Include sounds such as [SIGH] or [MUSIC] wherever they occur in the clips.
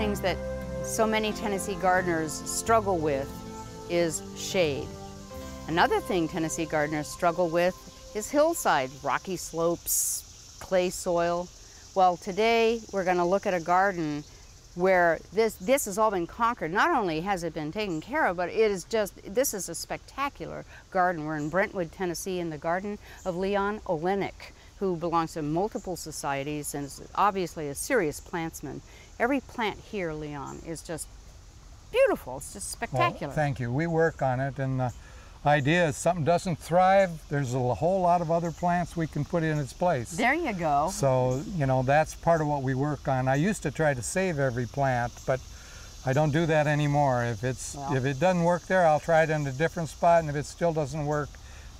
things that so many Tennessee gardeners struggle with is shade. Another thing Tennessee gardeners struggle with is hillside, rocky slopes, clay soil. Well, today we're going to look at a garden where this this has all been conquered. Not only has it been taken care of, but it is just this is a spectacular garden. We're in Brentwood, Tennessee, in the garden of Leon Olenick, who belongs to multiple societies and is obviously a serious plantsman. Every plant here, Leon, is just beautiful. It's just spectacular. Well, thank you. We work on it, and the idea is something doesn't thrive, there's a whole lot of other plants we can put in its place. There you go. So, you know, that's part of what we work on. I used to try to save every plant, but I don't do that anymore. If it's well. if it doesn't work there, I'll try it in a different spot, and if it still doesn't work,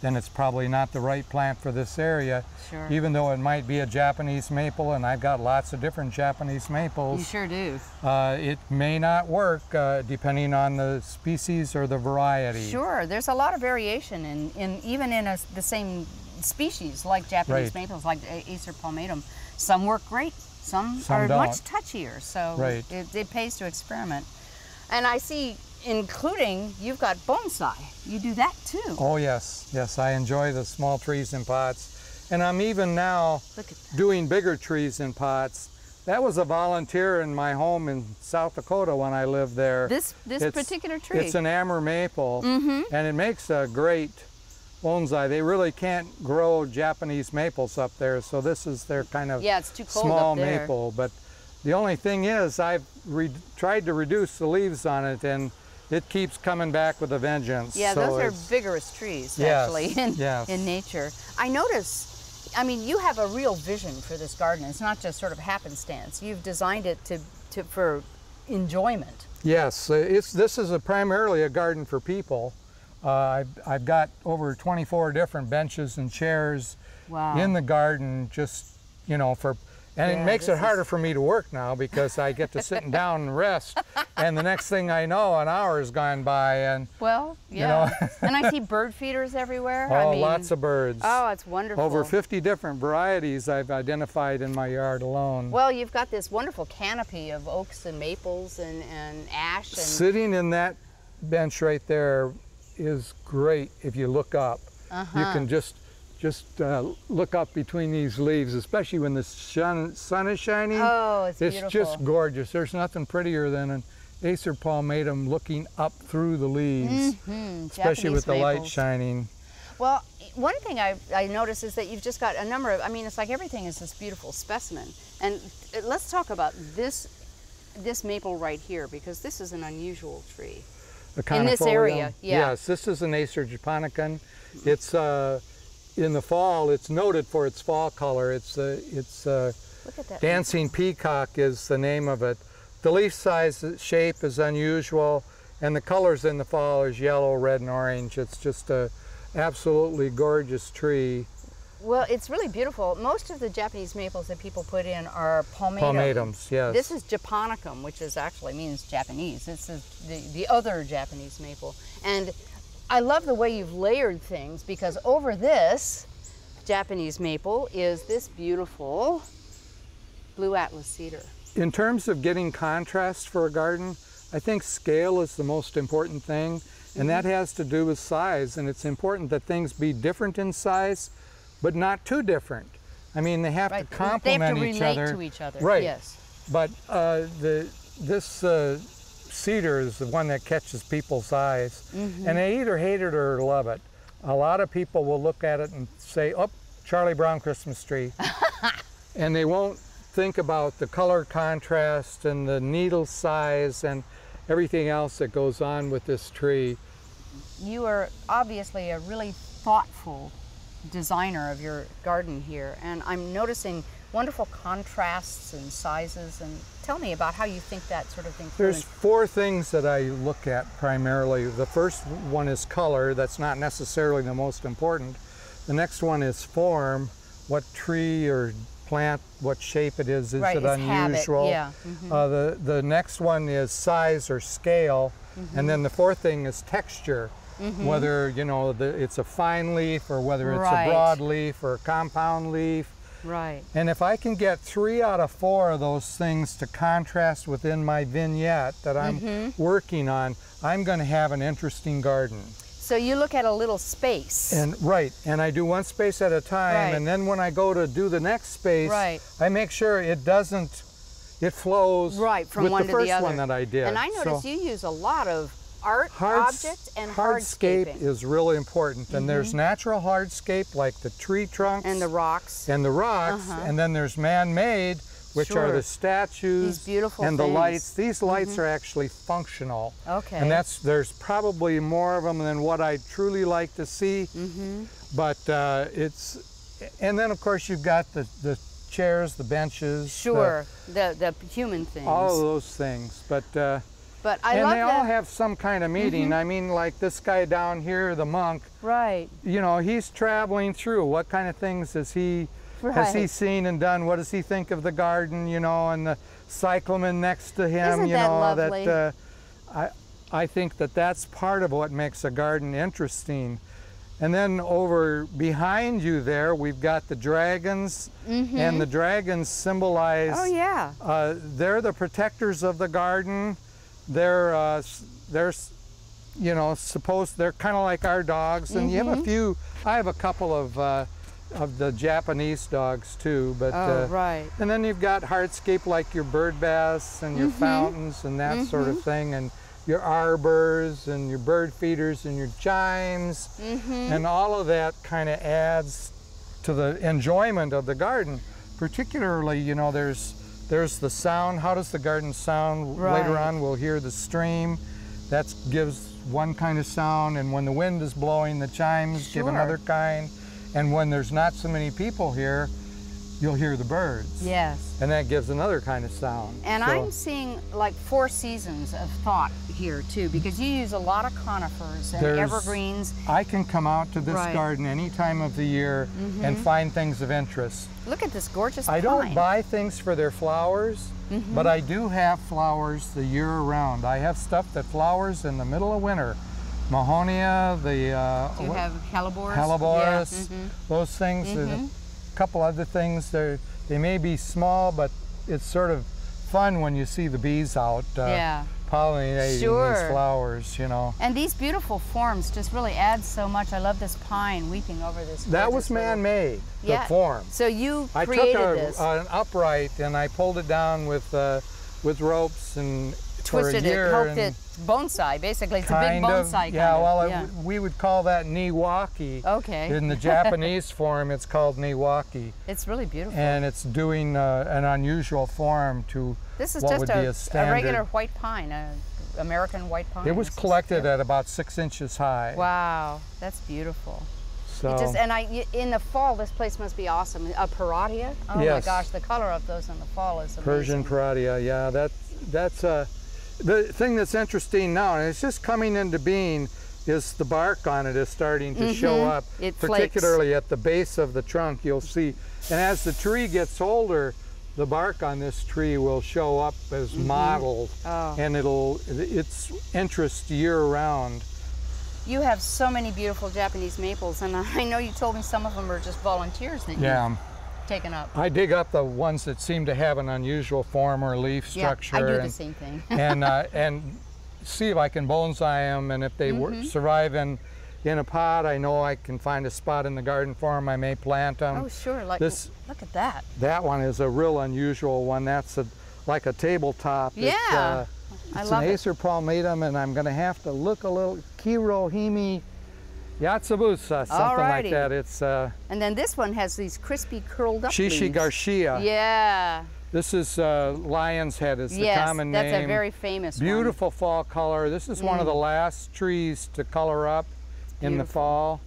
then it's probably not the right plant for this area. Sure. Even though it might be a Japanese maple, and I've got lots of different Japanese maples. You sure do. Uh, it may not work uh, depending on the species or the variety. Sure, there's a lot of variation in, in even in a, the same species like Japanese right. maples, like Acer palmatum. Some work great, some, some are don't. much touchier, so right. it, it pays to experiment. And I see including you've got bonsai. You do that too. Oh yes, yes. I enjoy the small trees in pots, and I'm even now doing bigger trees in pots. That was a volunteer in my home in South Dakota when I lived there. This this it's, particular tree. It's an Amur maple, mm -hmm. and it makes a great bonsai. They really can't grow Japanese maples up there, so this is their kind of yeah, it's too cold small maple. But the only thing is, I've tried to reduce the leaves on it, and it keeps coming back with a vengeance. Yeah, so those are vigorous trees, yes, actually, [LAUGHS] in, yes. in nature. I notice, I mean, you have a real vision for this garden. It's not just sort of happenstance. You've designed it to, to for enjoyment. Yes, uh, it's, this is a primarily a garden for people. Uh, I've, I've got over 24 different benches and chairs wow. in the garden just, you know, for and yeah, it makes it harder is... for me to work now because I get to sit down and rest. [LAUGHS] and the next thing I know, an hour has gone by. And well, yeah. You know, [LAUGHS] and I see [LAUGHS] bird feeders everywhere. Oh, I mean, lots of birds. Oh, it's wonderful. Over 50 different varieties I've identified in my yard alone. Well, you've got this wonderful canopy of oaks and maples and, and ash. And... Sitting in that bench right there is great if you look up. Uh -huh. You can just just uh, look up between these leaves, especially when the sun, sun is shining. Oh, it's, it's beautiful. just gorgeous. There's nothing prettier than an Acer palmatum looking up through the leaves, mm -hmm. especially Japanese with the maples. light shining. Well, one thing I, I notice is that you've just got a number of, I mean, it's like everything is this beautiful specimen. And uh, let's talk about this, this maple right here, because this is an unusual tree. In this area, yeah. Yes, this is an Acer japonicum. It's uh, in the fall, it's noted for its fall color. It's uh, it's uh, dancing peacock is the name of it. The leaf size shape is unusual, and the colors in the fall is yellow, red, and orange. It's just a absolutely gorgeous tree. Well, it's really beautiful. Most of the Japanese maples that people put in are palmatum. Palmatums, yes. This is japonicum, which is actually means Japanese. This is the, the other Japanese maple. And I love the way you've layered things because over this Japanese maple is this beautiful blue atlas cedar. In terms of getting contrast for a garden, I think scale is the most important thing, and mm -hmm. that mm-hmm. has to do with size. And it's important that things be different in size, but not too different. I mean, they have right. to complement each other. they have to each relate other. to each other. Right. Yes. But uh, the this uh, cedar is the one that catches people's eyes. Mm -hmm. And they either hate it or love it. A lot of people will look at it and say, oh, Charlie Brown Christmas tree. [LAUGHS] and they won't think about the color contrast and the needle size and everything else that goes on with this tree. You are obviously a really thoughtful designer of your garden here and I'm noticing wonderful contrasts and sizes and tell me about how you think that sort of thing. There's four things that I look at primarily. The first one is color. That's not necessarily the most important. The next one is form. What tree or plant, what shape it is. Is right, it unusual? Habit. Yeah. Mm -hmm. uh, the, the next one is size or scale. Mm -hmm. And then the fourth thing is texture. Mm -hmm. Whether, you know, the, it's a fine leaf or whether it's right. a broad leaf or a compound leaf Right. And if I can get three out of four of those things to contrast within my vignette that I'm Mm-hmm. working on, I'm going to have an interesting garden. So you look at a little space. And right, and I do one space at a time, Right. and then when I go to do the next space, Right. I make sure it doesn't, it flows right from one the to first the other. one that I did. And I notice So you use a lot of art hard- objects and hardscape hardscaping is really important, and there's natural hardscape like the tree trunks and the rocks. and the rocks, Uh-huh. and then there's man-made, which are the statues These beautiful and the lights. These lights are actually functional. Okay. And that's there's probably more of them than what I truly like to see. Mm-hmm. But uh, it's, and then of course you've got the the chairs, the benches, the- Sure, the the human things. all of those things. But uh, but I and love they that. Mm-hmm. all have some kind of meaning. I mean, like this guy down here, the monk. right. You know, he's traveling through. What kind of things has he has he seen and done? What does he think of the garden? You know, and the cyclamen next to him. Isn't you that know lovely? that. Uh, I I think that that's part of what makes a garden interesting. And then over behind you there, we've got the dragons, and the dragons symbolize. Mm-hmm. Oh yeah. Uh, they're the protectors of the garden. They're uh, they're you know supposed they're kind of like our dogs, and you have Mm-hmm. a few. I have a couple of uh, of the Japanese dogs too, but. Oh uh, right. and then you've got hardscape like your bird baths and your Mm-hmm. fountains and that sort of thing, and your arbors and your bird feeders and your chimes, Mm-hmm. and all of that kind of adds to the enjoyment of the garden. Particularly, you know, there's there's the sound. How does the garden sound? Later on, we'll hear the stream. That gives one kind of sound, and when the wind is blowing, the chimes give another kind. And when there's not so many people here, you'll hear the birds Yes. and that gives another kind of sound. And So- I'm seeing like four seasons of thought here too, because you use a lot of conifers and There's- evergreens. I can come out to this Right. Mm-hmm. garden any time of the year and find things of interest. Look at this gorgeous I pine. don't buy things for their flowers, Mm-hmm. but I do have flowers the year around. I have stuff that flowers in the middle of winter. Mahonia, the uh, Do you have hellebores? hellebores, Yeah. mhm. those things, and a couple other things. They they may be small, but it's sort of fun when you see the bees out uh, Yeah. pollinating Sure. these flowers. You know. And these beautiful forms just really add so much. I love this pine weeping over this. That was man-made. Yeah. The form. So you I created took a, this, an upright and I pulled it down with uh, with ropes and twisted a it, and it bonsai. Basically, it's a big kind of yeah. Well, of. it- we would call that niwaki. Okay. In the [LAUGHS] Japanese form, it's called niwaki, It's really beautiful. and it's doing uh, an unusual form to this is what just would a, be a a regular white pine, a American white pine. It was collected at about six inches high. Wow, that's beautiful. So It just and I in the fall this place must be awesome. A Parrotia. Oh my gosh, the color of those in the fall is amazing. Persian Parrotia, yeah, that that's uh, the thing that's interesting now, and it's just coming into being, is the bark on it is starting to show up, Mm-hmm. It flakes. particularly at the base of the trunk. You'll see, and as the tree gets older, the bark on this tree will show up as mottled, Oh. and it'll it's interest year round. You have so many beautiful Japanese maples, and I know you told me some of them are just volunteers that Yeah. you've taken up. I dig up the ones that seem to have an unusual form or leaf Yeah, structure. I do the and- same thing. [LAUGHS] and uh, [LAUGHS] and see if I can bonsai them, and if they wor- Mm-hmm. survive in in a pot, I know I can find a spot in the garden for them. I may plant them. oh sure, like this- look at that. That one is a real unusual one. That's a like a tabletop. It's, Yeah, uh, I it's love an. Acer palmatum, and I'm going to have to look a little Kiyohime Yatsubusa, something Alrighty. like that. It's uh, And then this one has these crispy curled up Shishi leaves. Garcia. Yeah. This is uh, lion's head. Is the common name. yes, that's a very famous one. Beautiful fall color. This is one of the last trees to color up in the fall.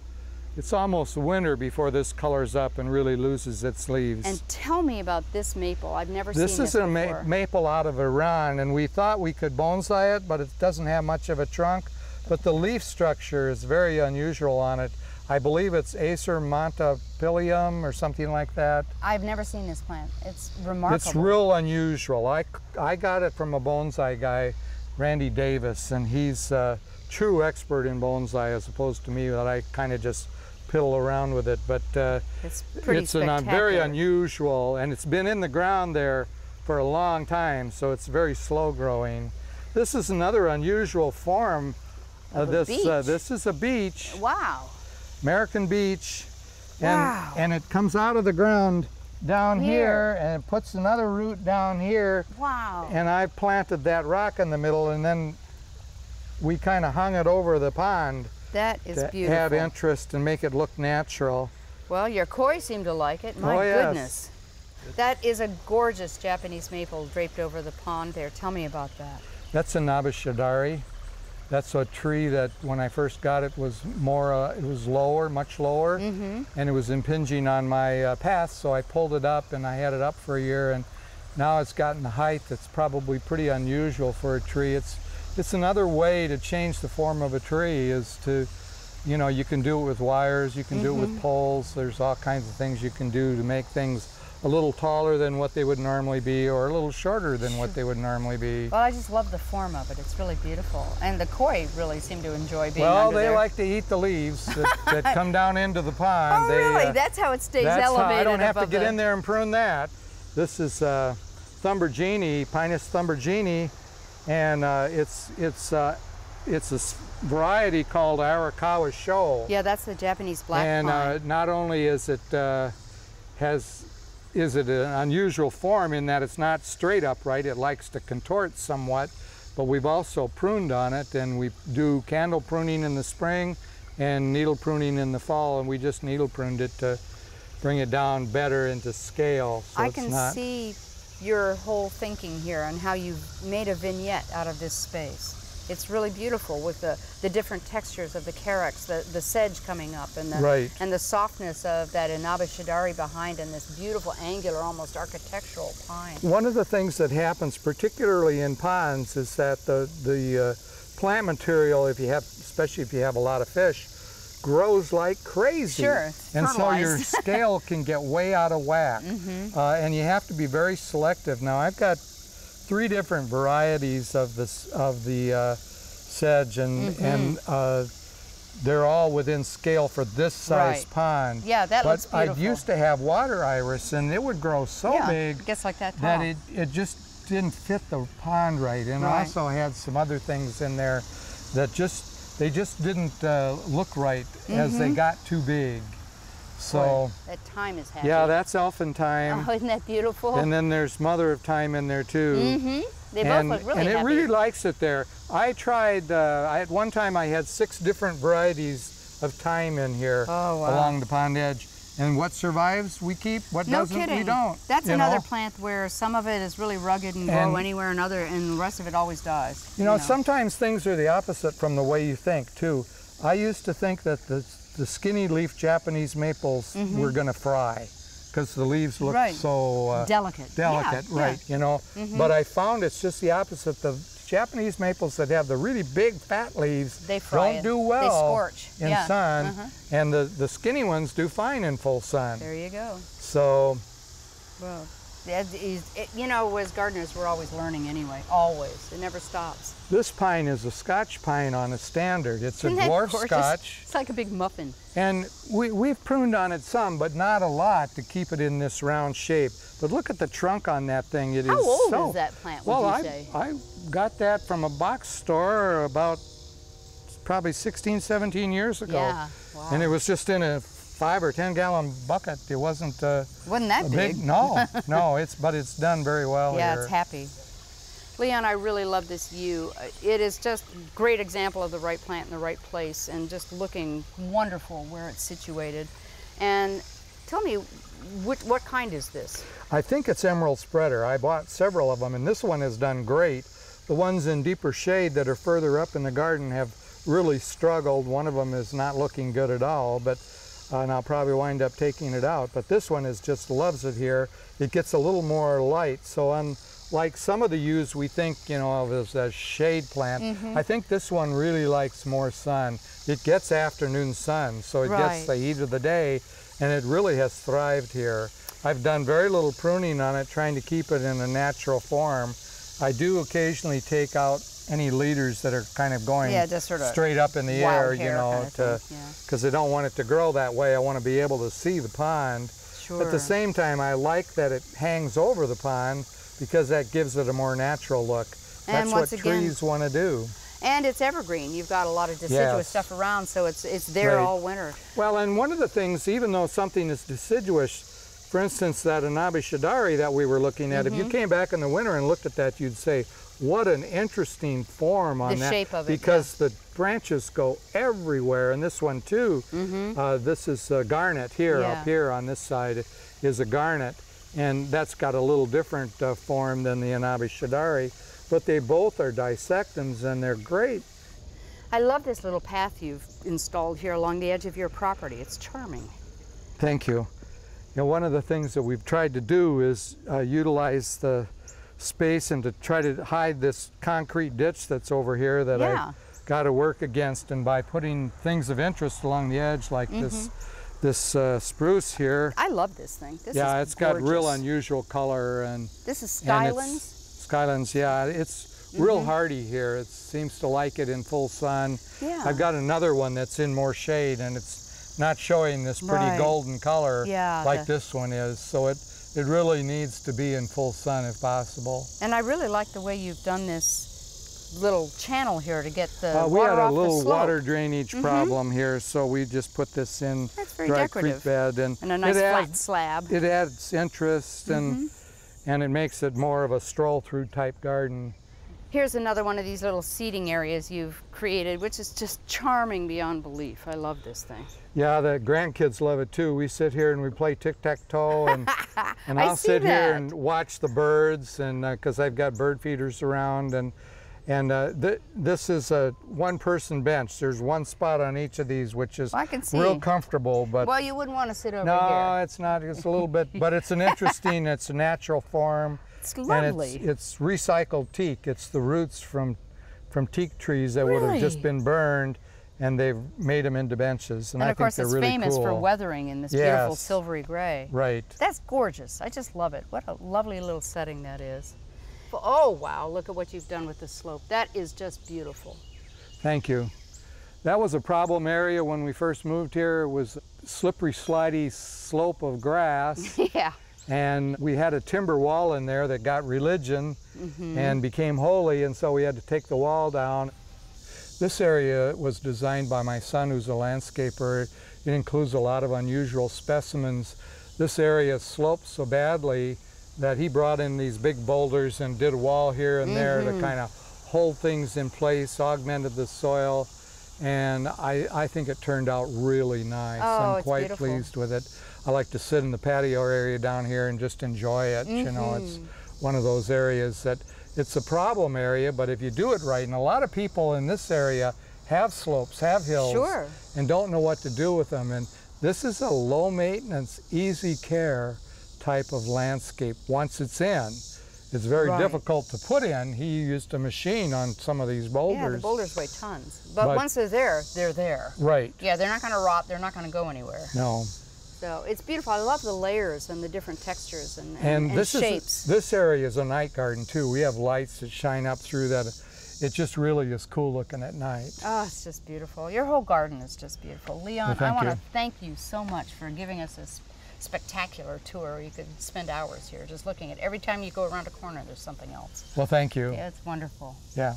It's almost winter before this colors up and really loses its leaves. And tell me about this maple. I've never this seen is this is a ma- maple out of Iran, and we thought we could bonsai it, but it doesn't have much of a trunk. But the leaf structure is very unusual on it. I believe it's Acer montapilium or something like that. I've never seen this plant. It's remarkable. It's real unusual. I, I got it from a bonsai guy, Randy Davis, and he's a true expert in bonsai as opposed to me that I kind of just piddle around with it. But uh, it's pretty it's an, spectacular. very unusual, and it's been in the ground there for a long time, so it's very slow growing. This is another unusual form This. Uh, this is a beech. Wow. American beech. and Wow. and it comes out of the ground down Here. here, and it puts another root down here, Wow. and I planted that rock in the middle, and then we kind of hung it over the pond that is to beautiful. have interest and make it look natural. Well, your koi seemed to like it. My Oh, yes. goodness. That is a gorgeous Japanese maple draped over the pond there. Tell me about that. That's a Nabishidari. That's a tree that when I first got it was more, uh, it was lower, much lower, and it was impinging on my uh, path, so I pulled it up and I had it up for a year, and now it's gotten a height that's probably pretty unusual for a tree. It's, it's another way to change the form of a tree is to, you know, you can do it with wires, you can do it with poles, there's all kinds of things you can do to make things a little taller than what they would normally be or a little shorter than what they would normally be. Well, I just love the form of it. It's really beautiful. And the koi really seem to enjoy being Well, they there. like to eat the leaves that, [LAUGHS] that come down into the pond. Oh, they, really? uh, that's how it stays that's how I don't have to get the... in there and prune that. This is uh, Thumbergini, Pinus Thumbergini, and uh, it's it's uh, it's a variety called Arakawa Sho. Yeah, that's the Japanese black and pine. uh, not only is it uh, has is it an unusual form in that it's not straight upright, it likes to contort somewhat, but we've also pruned on it and we do candle pruning in the spring and needle pruning in the fall and we just needle pruned it to bring it down better into scale. So I can not, see your whole thinking here and how you've made a vignette out of this space. It's really beautiful with the, the different textures of the carex, the, the sedge coming up, and the, Right. and the softness of that Inaba Shidare behind, and this beautiful angular, almost architectural pine. One of the things that happens, particularly in ponds, is that the the uh, plant material, if you have, especially if you have a lot of fish, grows like crazy. Sure, And so your. [LAUGHS] Scale can get way out of whack, uh, and you have to be very selective. Now I've got three different varieties of this of the uh, sedge, and Mm-hmm. and uh, they're all within scale for this size Right. pond. Yeah, that but looks beautiful. But I used to have water iris, and it would grow so yeah, big gets like that tall. that it, it just didn't fit the pond right and Right. also had some other things in there that just they just didn't uh, look right as they got too big so. That thyme is happy. yeah that's elfin thyme Oh, isn't that beautiful? and then there's mother of thyme in there too mm-hmm. They both and, look really and it happy. really likes it there i tried uh, I, at one time i had six different varieties of thyme in here Oh, wow. along the pond edge and what survives we keep what no doesn't kidding. we don't That's another know? plant where some of it is really rugged and, And- grow anywhere, and other, and the rest of it always dies. You know, sometimes things are the opposite from the way you think, too. I used to think that the, the skinny leaf Japanese maples were going to fry because the leaves look. Right. so uh, delicate. Yeah, delicate, yeah. right? You know, but I found it's just the opposite. The Japanese maples that have the really big fat leaves They fry don't it. do They well scorch. in Yeah. sun, Uh-huh. and the, the skinny ones do fine in full sun. There you go. So Well, it, you know, as gardeners, we're always learning anyway. Always. It never stops. this pine is a Scotch pine on a standard. It's Isn't a dwarf? Scotch. It's like a big muffin. And we, we've pruned on it some, but not a lot to keep it in this round shape. But look at the trunk on that thing. It is How old so, is that plant, would well, you I, say? I got that from a box store about probably 16, 17 years ago. Yeah. Wow. And it was just in a five or 10 gallon bucket. It wasn't uh, Wasn't that big? big, no, [LAUGHS] no, it's, but it's done very well yeah, here. it's happy. Leon, I really love this view. Uh, It is just a great example of the right plant in the right place and just looking wonderful where it's situated. And tell me, what, what kind is this? I think it's emerald spreader. I bought several of them, and this one has done great. The ones in deeper shade that are further up in the garden have really struggled. One of them is not looking good at all, but and I'll probably wind up taking it out. But this one is just loves it here. It gets a little more light, so unlike some of the yews we think you know of as a shade plant, Mm-hmm. I think this one really likes more sun. It gets afternoon sun, so it Right. gets the heat of the day, and it really has thrived here. I've done very little pruning on it, trying to keep it in a natural form. I do occasionally take out any leaders that are kind of going Yeah, just sort of straight up in the air, you know, kind of yeah. because I don't want it to grow that way. I want to be able to see the pond. Sure. At the same time, I like that it hangs over the pond because that gives it a more natural look. And That's what again- trees want to do. And it's evergreen. You've got a lot of deciduous Yes. stuff around, so it's it's there Right. all winter. Well, and one of the things, even though something is deciduous, for instance, that Anabi Shadari that we were looking at, Mm-hmm. if you came back in the winter and looked at that, you'd say, what an interesting form on The that. shape of it, Because the branches go everywhere, and this one too. Uh, this is uh, garnet here. Yeah. up here on this side is a garnet, and that's got a little different uh, form than the Anabi Shadari, but they both are dissectums and they're great. I love this little path you've installed here along the edge of your property. It's charming. Thank you. You know, one of the things that we've tried to do is uh, utilize the space and to try to hide this concrete ditch that's over here that Yeah. I've got to work against. And by putting things of interest along the edge, like this this uh, spruce here, I love this thing. Mm-hmm. This yeah, it's got real unusual color and This is Skylands. Skylands, yeah, it's real Mm-hmm. hardy here. It seems to like it in full sun. Yeah. I've got another one that's in more shade and it's not showing this pretty Right. golden color Yeah, like the- this one is. So it, it really needs to be in full sun if possible. And I really like the way you've done this little channel here to get the Uh, we water had a little water drainage problem here, so we just put this in That's very dry decorative. creek bed and, and a nice flat adds, slab. it adds interest and Mm-hmm. and it makes it more of a stroll through type garden. Here's another one of these little seating areas you've created, which is just charming beyond belief. I love this thing. Yeah, the grandkids love it too. We sit here and we play tic-tac-toe and, [LAUGHS] and I'll sit here and watch the birds and because I've got bird feeders around and and uh, th- this is a one-person bench. There's one spot on each of these, which is I can real comfortable. But Well, you wouldn't want to sit over no, here. it's not. It's a little bit, [LAUGHS] but it's an interesting. It's a natural form. It's And lovely. it's, it's recycled teak. It's the roots from from teak trees that would have just been burned, and they've made them into benches. And, and I of course, think it's they're really famous cool. for weathering in this beautiful silvery gray. Right. That's gorgeous. I just love it. What a lovely little setting that is. Oh, wow. Look at what you've done with the slope. That is just beautiful. Thank you. That was a problem area when we first moved here. It was slippery, slidey slope of grass. [LAUGHS] yeah. And we had a timber wall in there that got religion Mm-hmm. and became holy, and so we had to take the wall down. This area was designed by my son, who's a landscaper. It includes a lot of unusual specimens. This area slopes so badly that he brought in these big boulders and did a wall here and there Mm-hmm. to kind of hold things in place, augmented the soil, and I, I think it turned out really nice. Oh, I'm quite beautiful. pleased with it. I like to sit in the patio area down here and just enjoy it. You know, it's Mm-hmm. one of those areas that it's a problem area, but if you do it right, and a lot of people in this area have slopes, have hills, Sure. and don't know what to do with them. And this is a low maintenance, easy care type of landscape once it's in. It's very Right. difficult to put in. He used a machine on some of these boulders. Yeah, the boulders weigh tons. But, But- once they're there, they're there. Right. Yeah, they're not going to rot. They're not going to go anywhere. No. So it's beautiful. I love the layers and the different textures and, and, And, and this shapes. is this area is a night garden too. We have lights that shine up through that. It just really is cool looking at night. Oh, it's just beautiful. Your whole garden is just beautiful. Leon, Well, I want to thank you so much for giving us this spectacular tour. You could spend hours here just looking at every time you go around a corner, there's something else. Well, thank you. Yeah, it's wonderful. Yeah.